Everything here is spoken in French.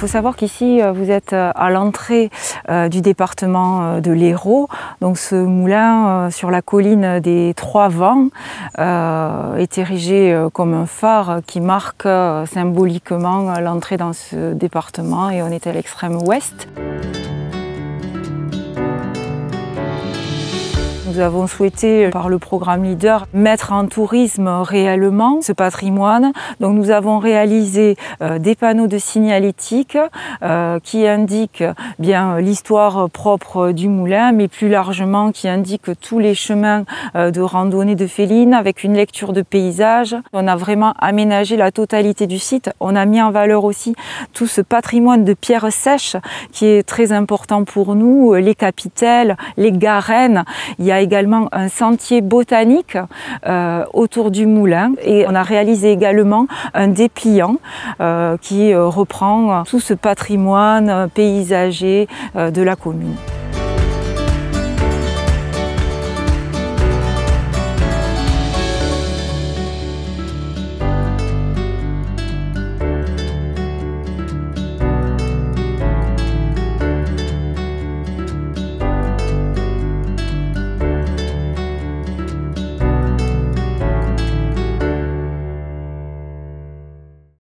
faut savoir qu'ici, euh, vous êtes euh, à l'entrée euh, du département de l'Hérault. Donc ce moulin sur la colline des Trois Vents est érigé comme un phare qui marque symboliquement l'entrée dans ce département et on est à l'extrême ouest. Nous avons souhaité, par le programme Leader, mettre en tourisme réellement ce patrimoine. Donc nous avons réalisé euh, des panneaux de signalétique euh, qui indiquent bien l'histoire propre du moulin, mais plus largement qui indiquent tous les chemins euh, de randonnée de Féline avec une lecture de paysage. On a vraiment aménagé la totalité du site. On a mis en valeur aussi tout ce patrimoine de pierres sèches qui est très important pour nous, les capitelles, les garennes. Il y a également un sentier botanique euh, autour du moulin et on a réalisé également un dépliant euh, qui euh, reprend tout ce patrimoine paysager de la commune.